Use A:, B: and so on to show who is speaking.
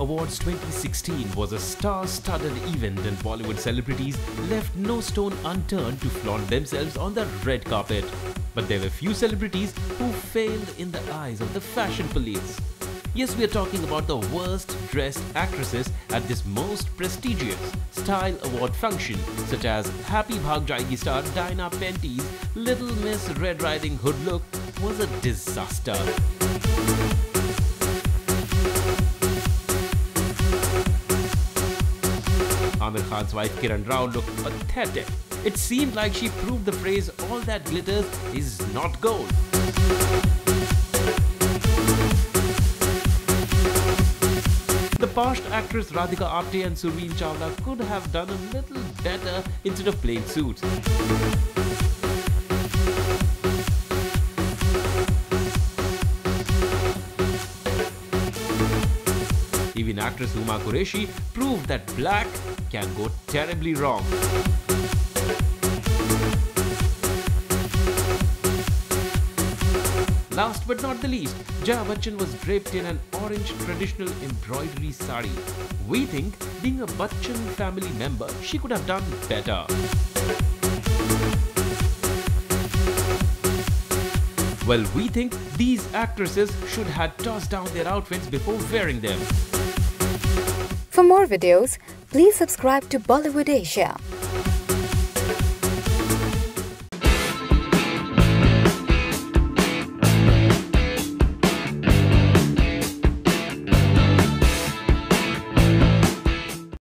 A: Awards 2016 was a star-studded event and Bollywood celebrities left no stone unturned to flaunt themselves on the red carpet. But there were few celebrities who failed in the eyes of the fashion police. Yes, we are talking about the worst dressed actresses at this most prestigious style award function, such as Happy Bhaag Jayegi star Diana Penty's Little Miss Red Riding Hood look was a disaster. Aamir Khan's wife Kiran Rao looked pathetic. It seemed like she proved the phrase all that glitters is not gold. The Parched actress Radhika Apte and Surveen Chawla could have done a little better instead of playing suits. Even actress Huma Qureshi proved that black can go terribly wrong. Last but not the least, Jaya Bachchan was draped in an orange traditional embroidery sari. We think, being a Bachchan family member, she could have done better. Well, we think these actresses should have tossed down their outfits before wearing them.
B: For more videos, please subscribe to Bollywood Asia.